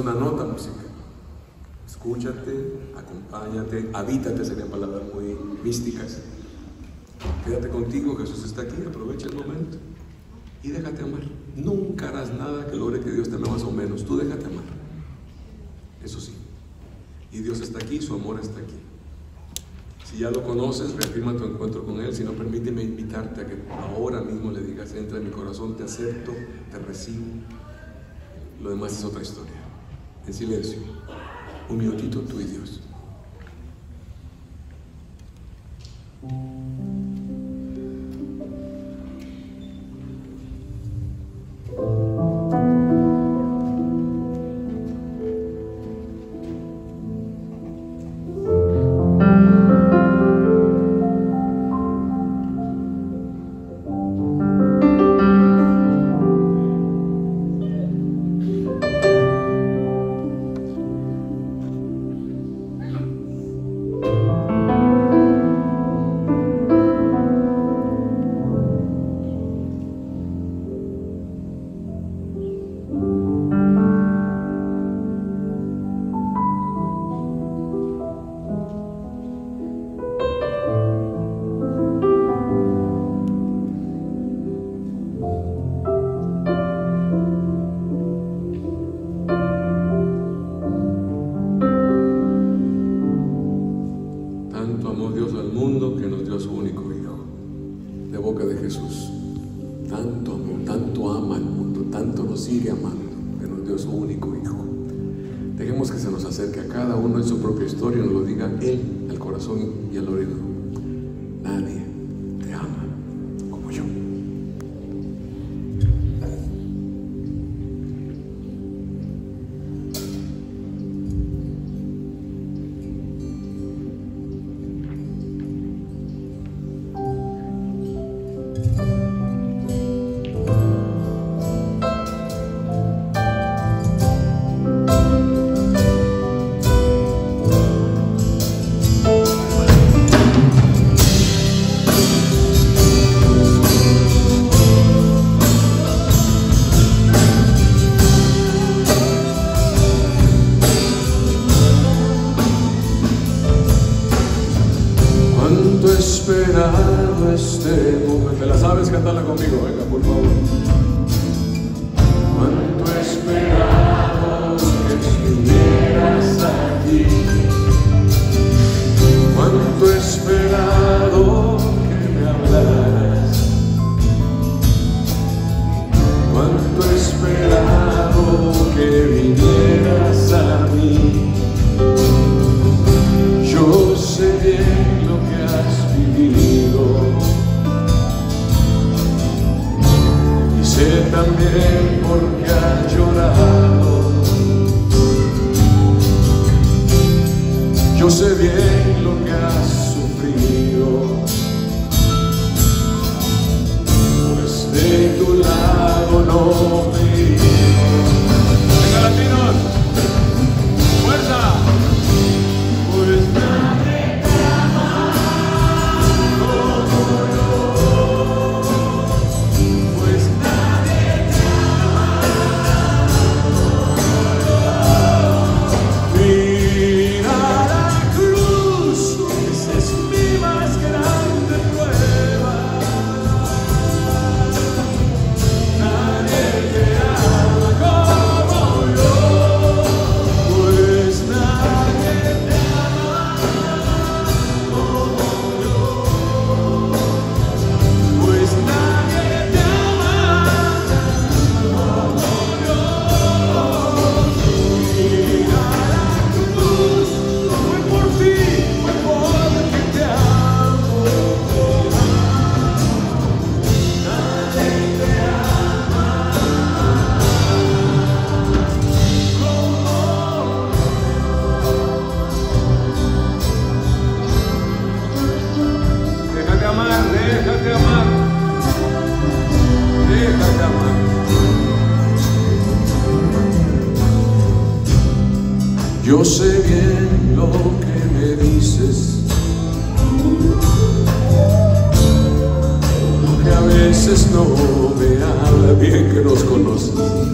una nota musical. Escúchate, acompáñate, habítate, serían palabras muy místicas. Quédate contigo, Jesús está aquí, aprovecha el momento y déjate amar. Nunca harás nada que logre que Dios te ame más o menos, tú déjate amar. Eso sí. Y Dios está aquí, su amor está aquí. Si ya lo conoces, reafirma tu encuentro con Él. Si no, permíteme invitarte a que ahora mismo le digas, entra en mi corazón, te acepto, te recibo. Lo demás es otra historia en silencio, un minutito tú y Dios. Esperado este momento. ¿Te la sabes? Cantarla conmigo, venga, por favor. Cuánto he esperado que vinieras aquí. Cuánto he no me habla bien que nos conoces.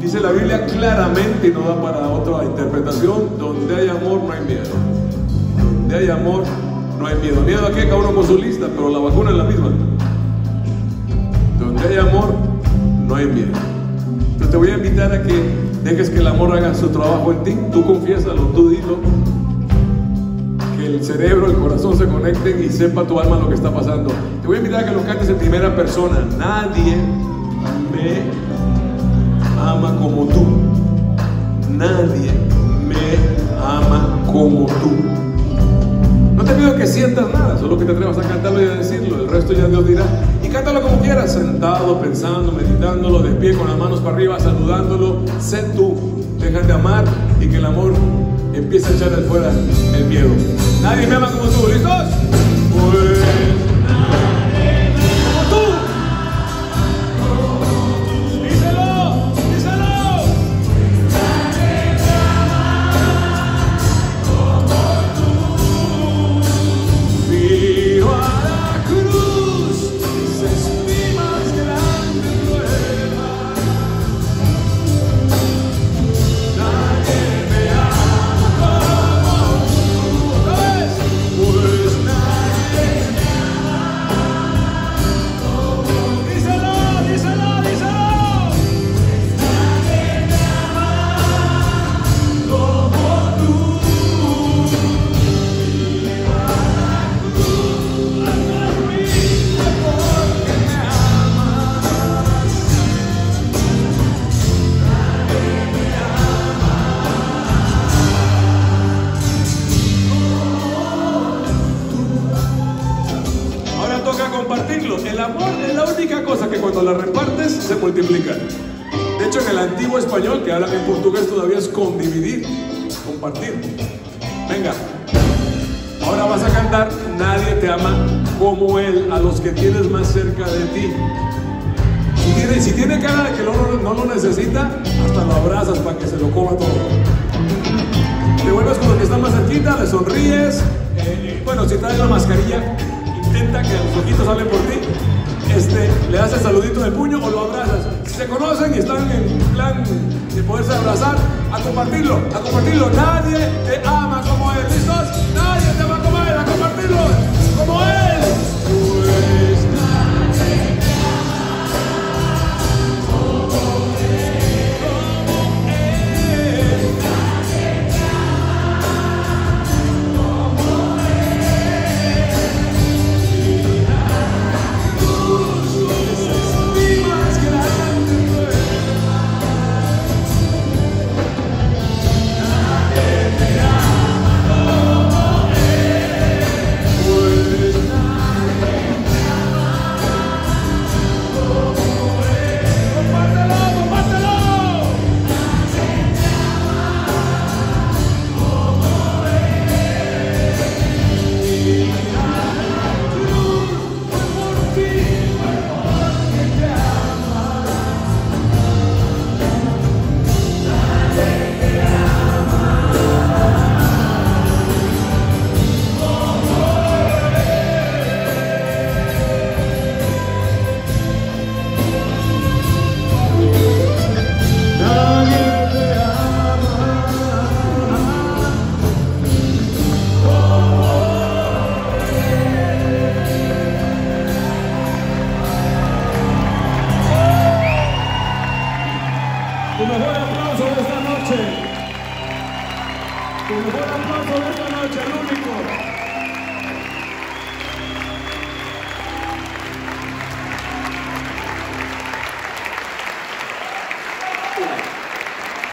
Dice la Biblia claramente y no da para otra interpretación, donde hay amor no hay miedo. Donde hay amor no hay miedo. Miedo a qué? Cada uno con su lista, pero la vacuna es la misma. Donde hay amor no hay miedo. Entonces te voy a invitar a que dejes que el amor haga su trabajo en ti. Tú confiésalo, tú dilo que el cerebro, el corazón se conecten y sepa tu alma lo que está pasando. Te voy a invitar a que lo cantes en primera persona. Nadie me ama como tú. Nadie me ama como tú. No te pido que sientas nada, solo que te atrevas a cantarlo y a decirlo. El resto ya Dios dirá. Y cántalo como quieras, sentado, pensando, meditándolo, de pie, con las manos para arriba, saludándolo. Sé tú, deja de amar y que el amor empiece a echar de fuera el miedo. Nadie me ama como tú, ¿listos? Repartes se multiplica. De hecho, en el antiguo español, que hablan en portugués todavía es condividir, compartir. Venga. Ahora vas a cantar Nadie te ama como Él a los que tienes más cerca de ti. Si tiene, si tiene cara de que no, no lo necesita, hasta lo abrazas para que se lo coma todo. Te vuelves con los que están más cerquita, le sonríes. eh, bueno, si traes la mascarilla, intenta que los ojitos hablen por ti. Este, le das el saludito de puño o lo abrazas. Se conocen y están en plan de poderse abrazar, a compartirlo, a compartirlo. Nadie te ama como